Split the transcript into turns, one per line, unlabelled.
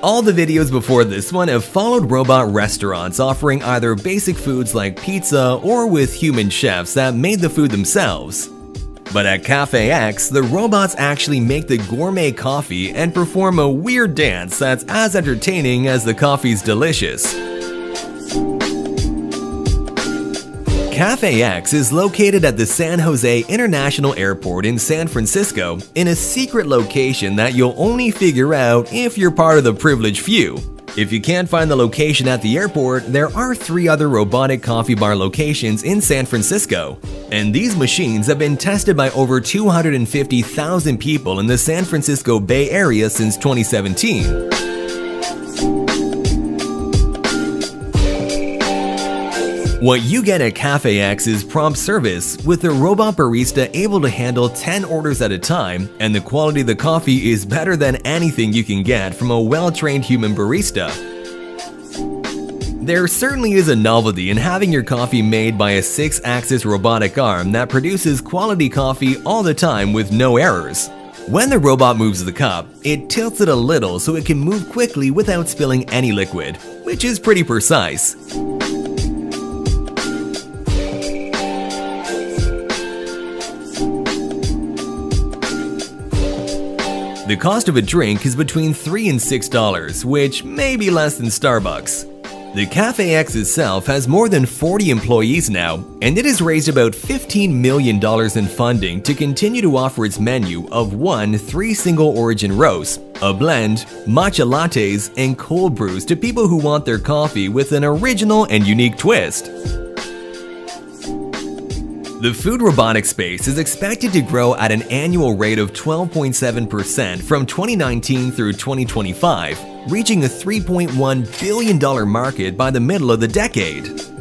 All the videos before this one have followed robot restaurants offering either basic foods like pizza or with human chefs that made the food themselves. But at Cafe X, the robots actually make the gourmet coffee and perform a weird dance that's as entertaining as the coffee's delicious. Cafe X is located at the San Jose International Airport in San Francisco in a secret location that you'll only figure out if you're part of the privileged few. If you can't find the location at the airport, there are three other robotic coffee bar locations in San Francisco. And these machines have been tested by over 250,000 people in the San Francisco Bay Area since 2017. What you get at Cafe X is prompt service, with a robot barista able to handle 10 orders at a time, and the quality of the coffee is better than anything you can get from a well-trained human barista. There certainly is a novelty in having your coffee made by a 6-axis robotic arm that produces quality coffee all the time with no errors. When the robot moves the cup, it tilts it a little so it can move quickly without spilling any liquid, which is pretty precise. The cost of a drink is between 3 and $6, which may be less than Starbucks. The Cafe X itself has more than 40 employees now, and it has raised about $15 million in funding to continue to offer its menu of one 3 single origin roasts, a blend, matcha lattes, and cold brews to people who want their coffee with an original and unique twist. The food robotics space is expected to grow at an annual rate of 12.7% from 2019 through 2025, reaching a $3.1 billion market by the middle of the decade.